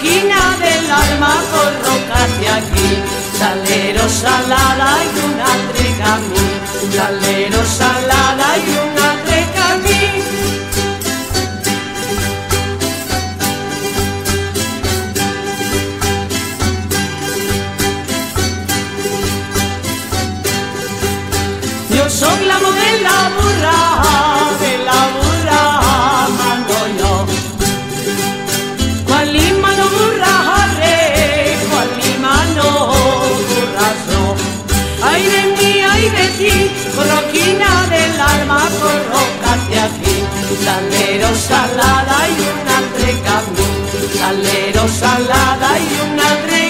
esquina del alma corro hacia aquí. Salero, salada y una trigamú. Salero, salada y una esquina del alma colócate aquí, salero salada y una treca, salero salada y una treca.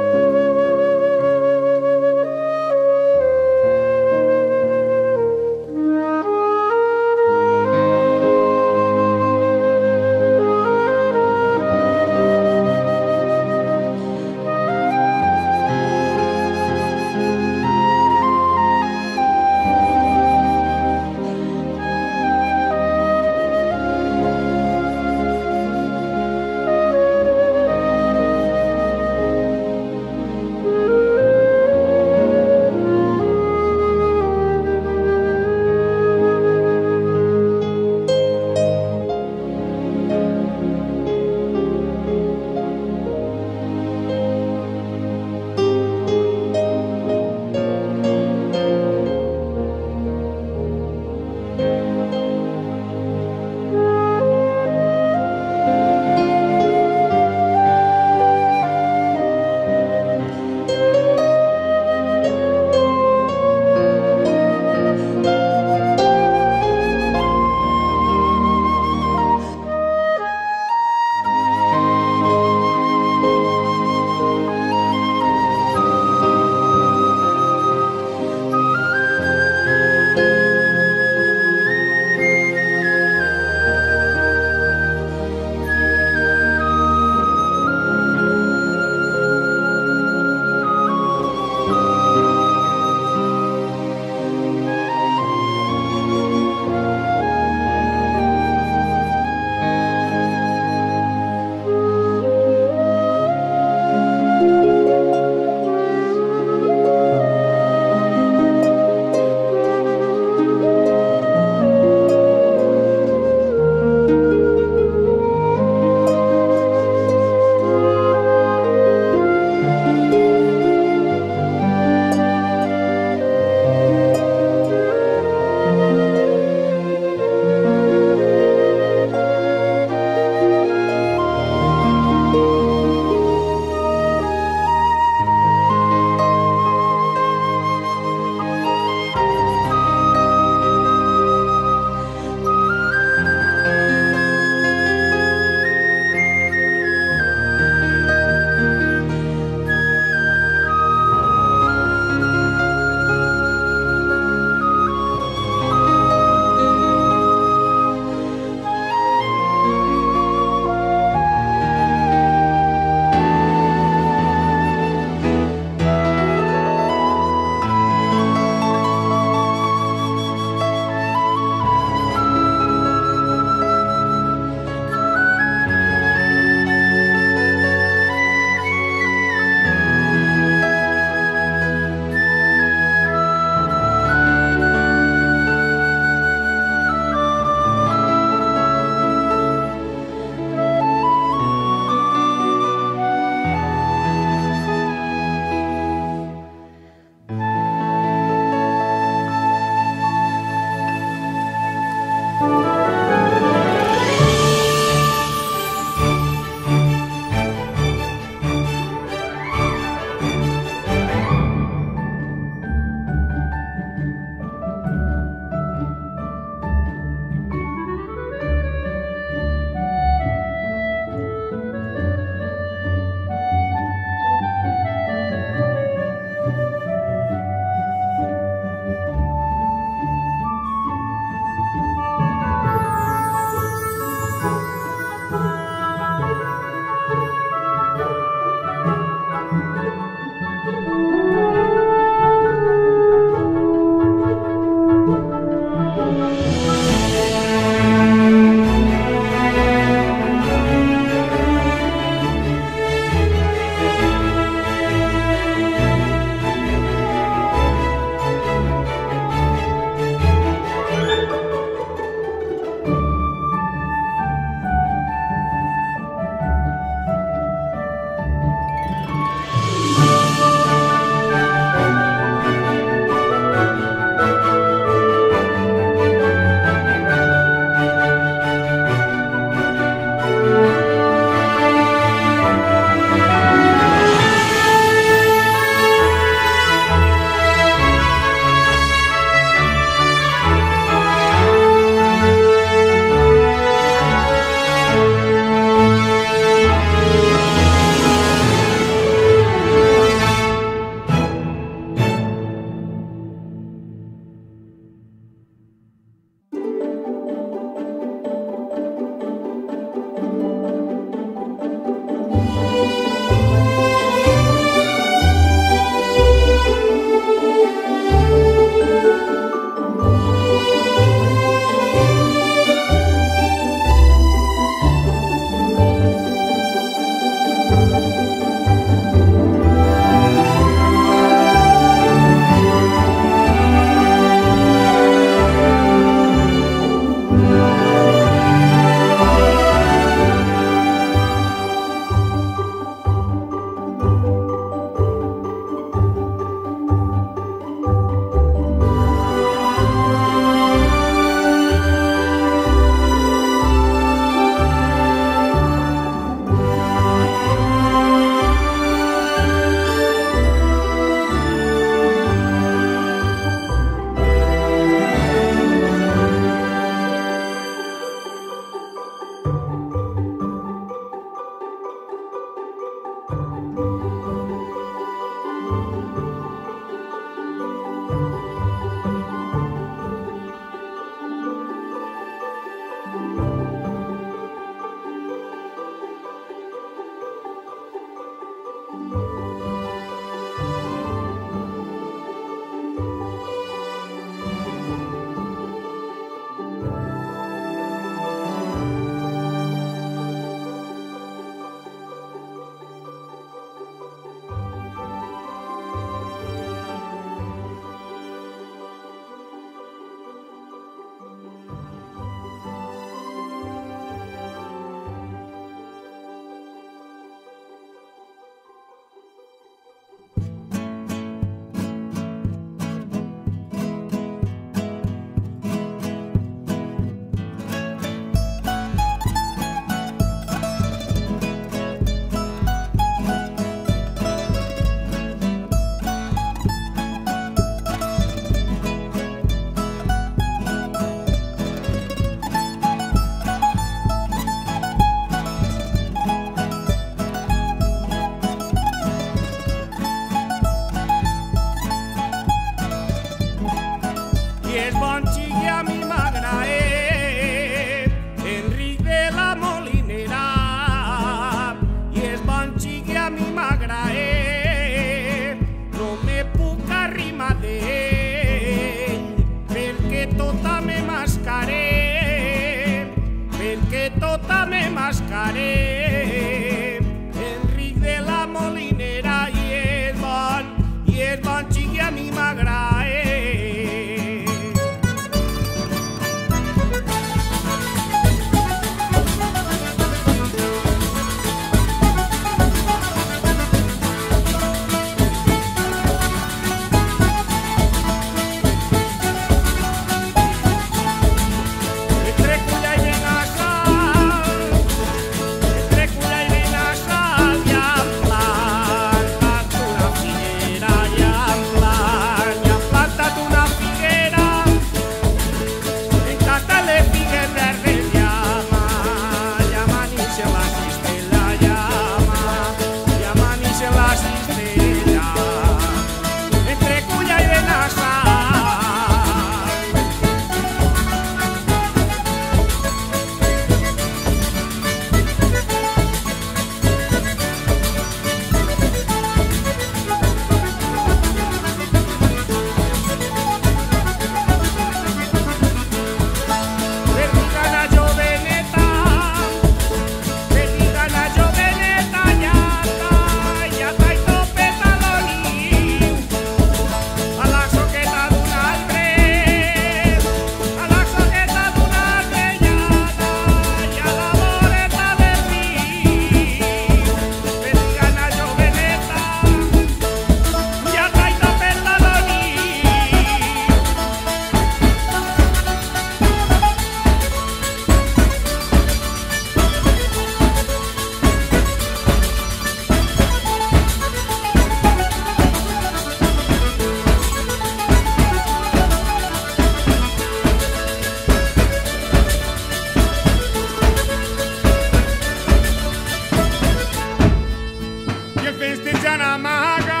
Penste Jana Mahaga.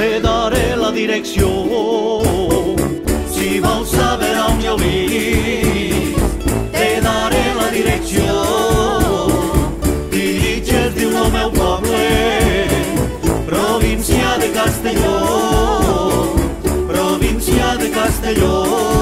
te daré la direcció. Si vols saber on jo vinc, te daré la direcció. Dirigeix, diu el meu poble, província de Castelló, província de Castelló.